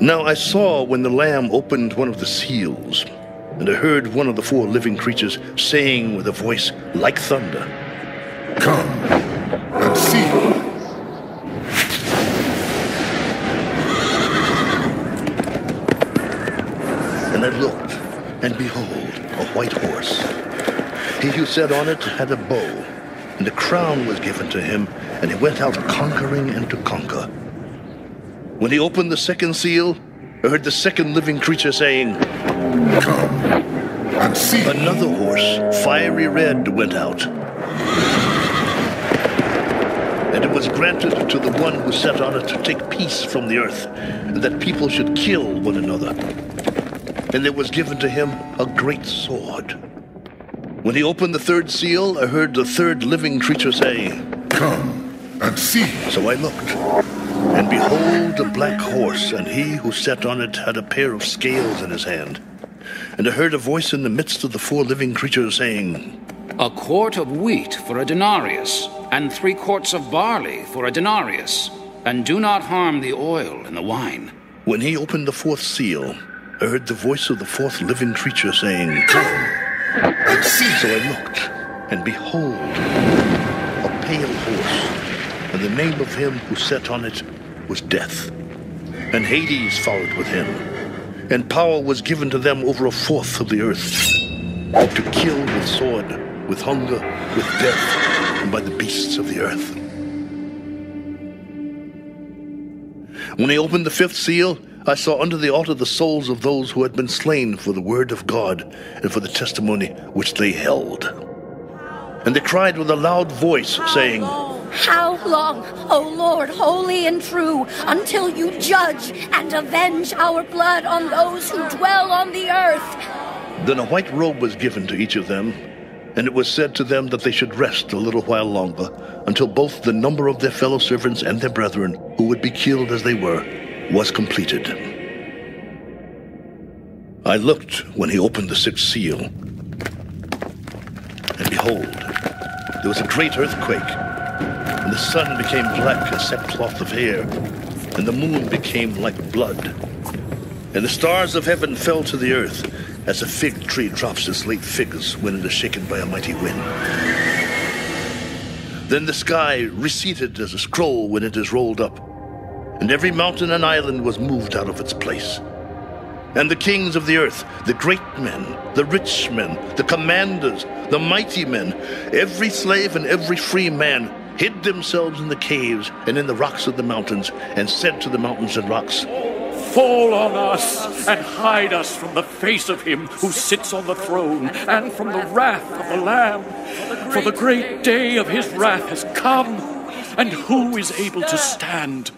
Now I saw when the Lamb opened one of the seals, and I heard one of the four living creatures saying with a voice like thunder, Come and see. And I looked, and behold, a white horse. He who sat on it had a bow, and a crown was given to him, and he went out conquering and to conquer. When he opened the second seal, I heard the second living creature saying, Come and see. Another horse, fiery red, went out. And it was granted to the one who sat on it to take peace from the earth, and that people should kill one another. And there was given to him a great sword. When he opened the third seal, I heard the third living creature say, Come and see. So I looked, and behold, a black horse, and he who sat on it had a pair of scales in his hand. And I heard a voice in the midst of the four living creatures saying, A quart of wheat for a denarius, and three quarts of barley for a denarius, and do not harm the oil and the wine. When he opened the fourth seal, I heard the voice of the fourth living creature saying, Come and see. So I looked, and behold, a pale horse, and the name of him who sat on it was Death. And Hades followed with him, and power was given to them over a fourth of the earth, to kill with sword, with hunger, with death, and by the beasts of the earth. When he opened the fifth seal, I saw under the altar the souls of those who had been slain for the word of God and for the testimony which they held. And they cried with a loud voice, saying, How long, O Lord, holy and true, until you judge and avenge our blood on those who dwell on the earth? Then a white robe was given to each of them, and it was said to them that they should rest a little while longer, until both the number of their fellow servants and their brethren, who would be killed as they were, was completed. I looked when he opened the sixth seal, and behold, there was a great earthquake, the sun became black as sackcloth of hair, and the moon became like blood, and the stars of heaven fell to the earth, as a fig tree drops its late figs when it is shaken by a mighty wind. Then the sky receded as a scroll when it is rolled up, and every mountain and island was moved out of its place. And the kings of the earth, the great men, the rich men, the commanders, the mighty men, every slave and every free man hid themselves in the caves and in the rocks of the mountains, and said to the mountains and rocks, Fall on us and hide us from the face of him who sits on the throne and from the wrath of the Lamb. For the great day of his wrath has come, and who is able to stand?